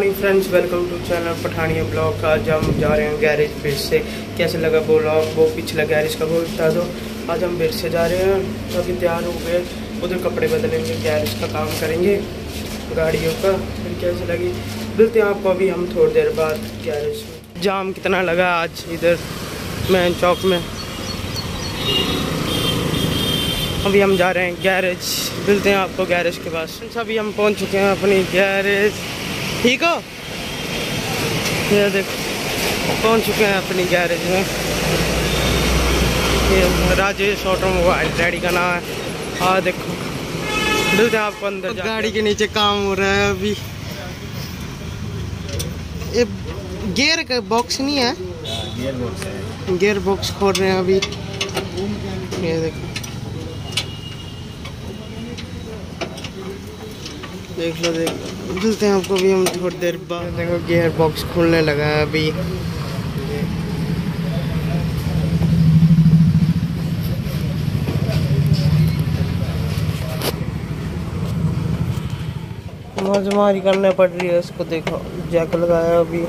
Morning friends welcome to channel Pathania blog आज हम जा रहे हैं गैरेज फिर से। कैसे लगा वो ब्लॉग वो पिछला गैरेज का वो बता दो। आज हम फिर से जा रहे हैं। अभी तैयार हो गए। उधर कपड़े बदलेंगे गैरेज का काम करेंगे गाड़ियों का। फिर कैसे लगी? मिलते हैं आपको अभी हम थोड़ी देर बाद गैरेज में। जाम कितना लगा आज इधर मैन चौक में। अभी हम जा रहे हैं गैरेज मिलते हैं आपको गैरेज के पास। अभी हम पहुँच चुके हैं अपनी गैरेज ठीक हो? ये देखो पहुँच चुके हैं अपनी गैरेज में। ये राजेश ऑटोमोबाइल डैडी का नाम है। हाँ देखो। मिलते हैं आपको अंदर गाड़ी के नीचे काम हो रहा है अभी। ये गियर का बॉक्स नहीं है? गियर बॉक्स है। गियर बॉक्स खोल रहे हैं अभी। ये देखो। देख लो, देख मिलते हैं आपको भी हम थोड़ी देर बाद। देखो गियर बॉक्स खुलने लगा है अभी। मौजमारी करने पड़ रही है, इसको देखो। जैक लगाया अभी।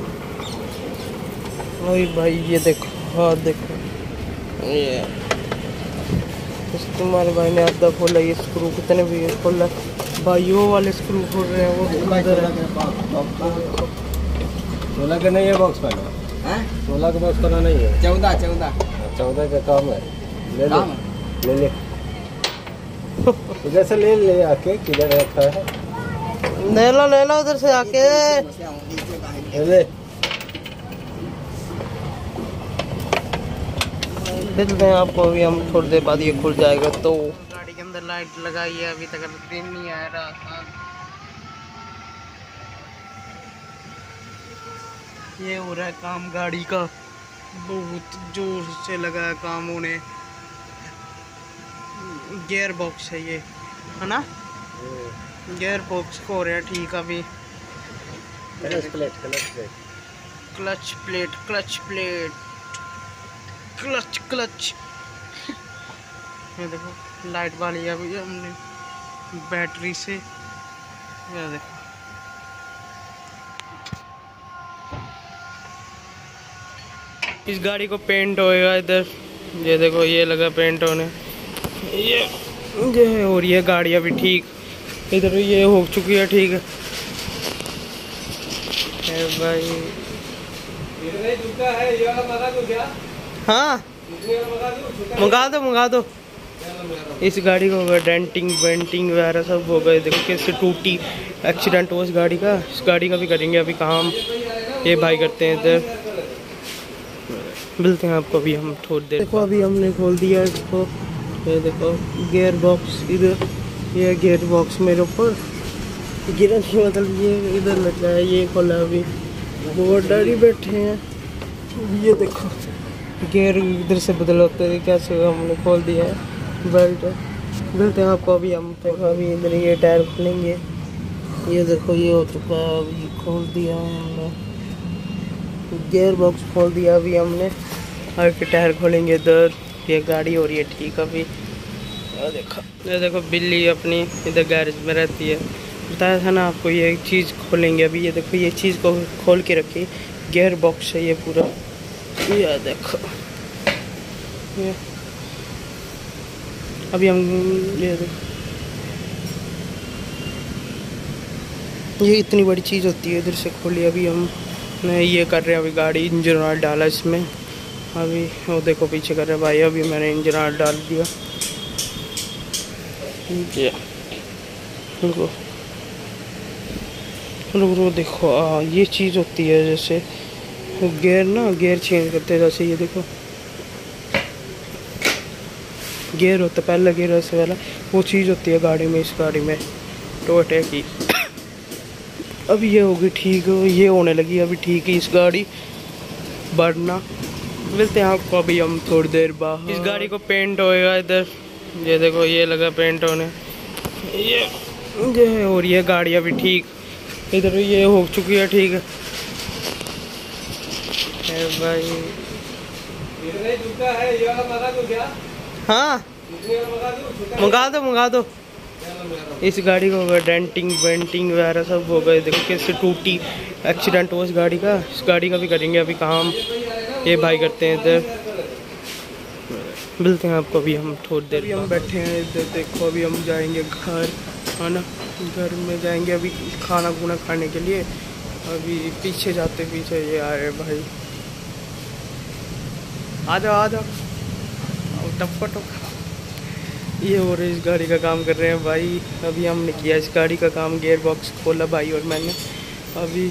वही भाई, ये देखो हाँ देखो। ये। तुम्हारे भाई ने आधा खोला, ये स्क्रू कितने भी खोला। भाई वो वाले स्क्रू खोल रहे हैं वो इधर सोलह का नहीं है बॉक्स पहले सोलह का बॉक्स पहना नहीं है। चौदह चौदह। चौदह का काम है। ले ले। ले ले। इधर से ले ले आके किधर रखा है? ले लो ले लो उधर से आके। ले ले। मिलते हैं आपको अभी हम थोड़ी देर बाद ये खुल जाएगा तो। के अंदर लाइट लगाई है अभी तक दिन नहीं आया रहा ये हो रहा है काम गाड़ी का। बहुत ज़ोर से लगा है काम होने गियर बॉक्स है ये है ना? गियर बॉक्स को हो रहा है ठीक अभी। Clutch plate clutch plate clutch plate clutch plate clutch clutch ये देखो। लाइट वाली है अभी हमने। बैटरी से। ये देखो। इस गाड़ी को पेंट होएगा इधर। ये देखो ये लगा पेंट होने। ये ये है और ये गाड़ी अभी ठीक। इधर ये हो चुकी है ठीक। है भाई। हाँ मंगा दो मंगा दो। इस गाड़ी को होगा डेंटिंग, वेंटिंग वगैरह सब हो गए। देखो कैसे टूटी एक्सीडेंट हुआ इस गाड़ी का। इस गाड़ी का भी करेंगे अभी काम। ये भाई करते हैं इधर। मिलते हैं आपको अभी हम थोड़ी देर देखो, अभी हमने खोल दिया इसको। ये देखो गेयर बॉक्स इधर। ये गेयर बॉक्स मेरे ऊपर। गियर की मतलब ये इधर लगा है, ये खोला अभी। वो ही बैठे हैं। ये देखो गेयर इधर से बदल होते थे कैसे हमने खोल दिया है। बेल्ट मिलते हैं आपको अभी हम देखो अभी इधर ये टायर खोलेंगे। ये देखो, ये हो चुका है अभी, खोल दिया है हमने। गेयर बॉक्स खोल दिया अभी हमने। और के टायर खोलेंगे इधर। ये गाड़ी हो रही है ठीक अभी। देखो, ये देखो, बिल्ली अपनी इधर गैरेज में रहती है। बताया था ना आपको, ये चीज़ खोलेंगे अभी। ये देखो, ये चीज़ को खोल के रखी। गेयर बॉक्स है ये पूरा। ये देखो। ये अभी हम ये इतनी बड़ी चीज़ होती है इधर से खोली अभी हम ये कर रहे हैं अभी गाड़ी इंजन ऑयल डाला इसमें। अभी वो देखो पीछे कर रहे भाई अभी मैंने इंजन ऑयल डाल दिया। रुको। रुको रुको देखो आ, ये चीज़ होती है जैसे गियर ना गियर चेंज करते हैं जैसे ये देखो। गियर होता है पहला गियर ऐसे वाला वो चीज़ होती है गाड़ी में इस गाड़ी में टोटे की अभी ये होगी ठीक ये होने लगी अभी ठीक है इस गाड़ी बढ़ना। मिलते हैं आपको अभी हम थोड़ी देर बाद। इस गाड़ी को पेंट होएगा इधर। ये देखो ये लगा पेंट होने। ये ये है और ये गाड़ी अभी ठीक। इधर ये हो चुकी है ठीक। है भाई। है ए भाई हाँ मंगा दो मंगा दो। इस गाड़ी को होगा डेंटिंग वेंटिंग वगैरह सब हो गए। देखो कैसे टूटी एक्सीडेंट हुआ इस गाड़ी का। इस गाड़ी का भी करेंगे अभी काम। ये भाई करते हैं इधर। मिलते हैं आपको अभी हम थोड़ी देर अभी हम बैठे हैं इधर देखो अभी हम जाएँगे घर है ना? घर में जाएँगे अभी खाना खुना खाने के लिए। अभी पीछे जाते पीछे ये आ रहे भाई। आ जाओ आ जाओ। टप्पा टप ये हो रहे इस गाड़ी का काम कर रहे हैं भाई। अभी हमने किया इस गाड़ी का काम गेयर बॉक्स खोला भाई और मैंने। अभी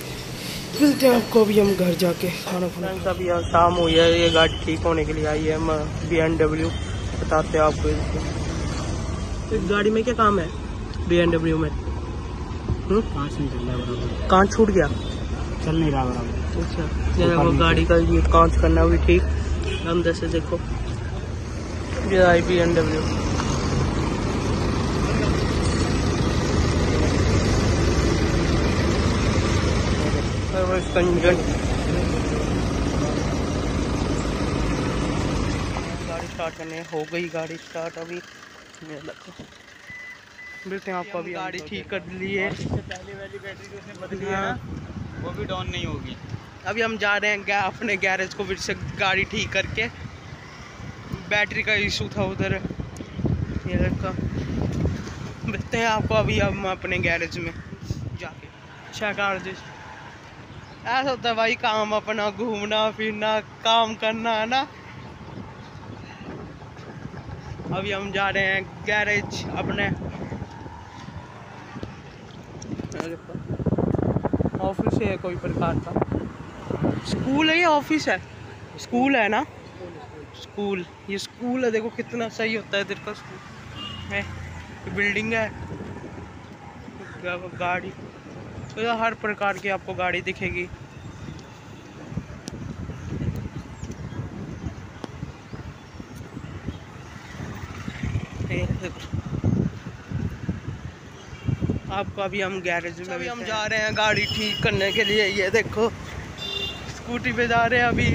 मिलते हैं आपको अभी हम घर जाके खाना खाना अभी यहाँ शाम हुई है ये गाड़ी ठीक होने के लिए आई है। हम बी एन डब्ल्यू बताते हैं आपको इसको। इस गाड़ी में क्या काम है? बी एन डब्ल्यू में। हम्म? नहीं चल रहा कांच छूट गया? चल नहीं रहा बराबर। अच्छा। ये देखो गाड़ी का ये कांच करना भी ठीक। हम जैसे देखो। ये आई बी एम डब्ल्यू गाड़ी स्टार्ट करने हो गई गाड़ी स्टार्ट अभी। देखो मिलते हैं आपको अभी गाड़ी ठीक कर ली है। पहले वाली बैटरी जो उसने बदली है ना, वो भी डाउन नहीं होगी। अभी हम जा रहे हैं अपने गैरेज को फिर से गाड़ी ठीक करके। बैटरी का इशू था उधर। ये देखो मिलते हैं आपको अभी हम अपने गैरेज में। जाके। चेक दिस ऐसा होता है भाई, काम अपना, घूमना, फिरना, काम करना, है ना? अभी हम जा रहे हैं गैरेज अपने। ऑफ़िस है कोई प्रकार का। स्कूल है या ऑफ़िस है? स्कूल है ना? स्कूल। ये स्कूल है देखो कितना सही होता है इधर का स्कूल। है बिल्डिंग है। गाड़ी। तो हर प्रकार की आपको गाड़ी दिखेगी। आपको अभी हम गैरेज में अभी हम जा रहे हैं गाड़ी ठीक करने के लिए। ये देखो स्कूटी पे जा रहे हैं अभी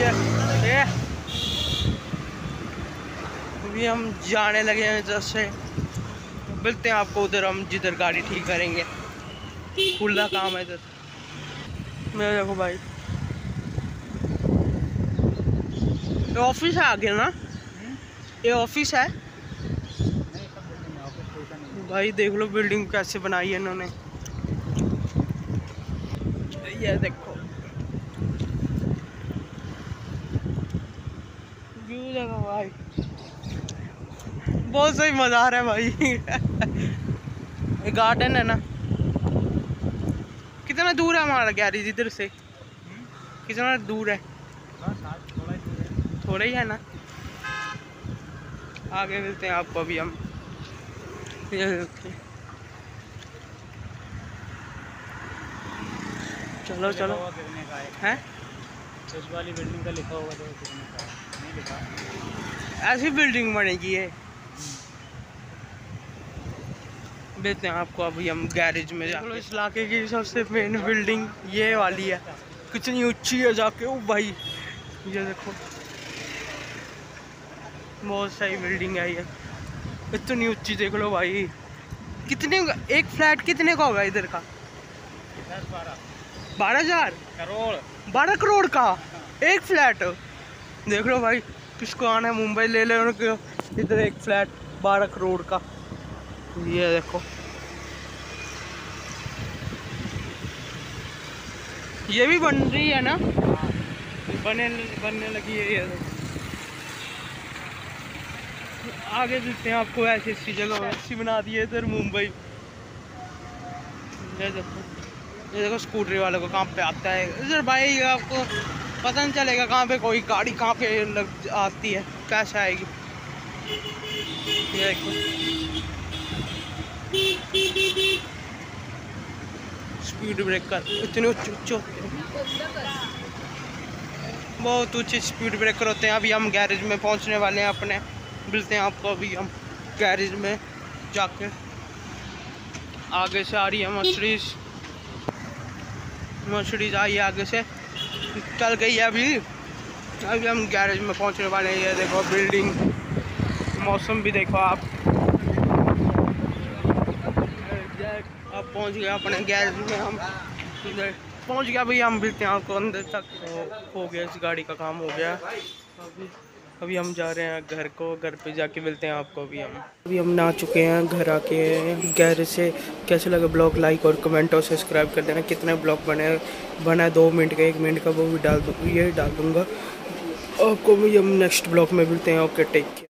ये, ये। अभी हम जाने लगे हैं इधर से। मिलते हैं आपको उधर, हम जिधर गाड़ी ठीक करेंगे। खुला काम है इधर। मैं देखो भाई। ये ऑफ़िस है आगे ना? ये ऑफ़िस है? भाई देख लो बिल्डिंग कैसे बनाई है इन्होंने। ये देखो। व्यू देखो भाई। बहुत सही मज़ा आ रहा है भाई। ये गार्डन है ना। कितना दूर है हमारा गैरेज इधर से। कितना दूर है? थोड़ा ही है ना। आगे मिलते हैं आपको अभी हम। हैं। चलो चलो। हैं? वाली बिल्डिंग का लिखा होगा तो है? ऐसी बिल्डिंग बनेगी ये। बेचते हैं आपको अभी हम गैरेज में जाके। इस इलाके की सबसे मेन बिल्डिंग ये वाली है। कितनी ऊँची है जाके ओ भाई। ये देखो। बहुत सही बिल्डिंग है ये। इतनी ऊँची देख लो भाई। कितने एक फ्लैट कितने का होगा इधर का? बारह बारह हज़ार। करोड़। बारह करोड़ का? एक फ्लैट देख लो भाई किसको आना है मुंबई ले ले उनको। इधर एक फ्लैट बारह करोड़ का। ये देखो। ये भी बन रही है ना? बने बनने लगी है ये आगे देखते हैं आपको ऐसी ऐसी जगह। ऐसी बना दी है इधर मुंबई। ये देखो। ये देखो स्कूटरी वाले को कहाँ पे आता है। इधर भाई आपको पता नहीं चलेगा कहाँ पे कोई गाड़ी कहाँ पे लग आती है कैसे आएगी। ये देखो। स्पीड ब्रेकर इतने ऊँचे ऊँचे होते हैं। बहुत ऊँचे स्पीड ब्रेकर होते हैं। अभी हम गैरेज में पहुँचने वाले हैं अपने। मिलते हैं आपको अभी हम गैरेज में जाके। आगे से आ रही है मर्सिडीज मर्सिडीज आई है आगे से। चल गई है अभी। अभी हम गैरेज में पहुँचने वाले हैं। ये देखो बिल्डिंग। मौसम भी देखो आप अब पहुँच गए अपने गैरेज में हम। इधर पहुँच गया भैया हम मिलते हैं आपको अंदर तक। तो हो गया, इस गाड़ी का काम हो गया। अभी अभी हम जा रहे हैं घर को, घर पे जाके मिलते हैं आपको अभी हम। अभी हम ना चुके हैं, घर आके गैरेज से। कैसे लगे ब्लॉग, लाइक और कमेंट और सब्सक्राइब कर देना। कितने ब्लॉग बने, बना दो मिनट का, एक मिनट का वो भी डाल दूँ, ये डाल दूँगा। आपको भी हम नेक्स्ट ब्लॉग में मिलते हैं। Okay, take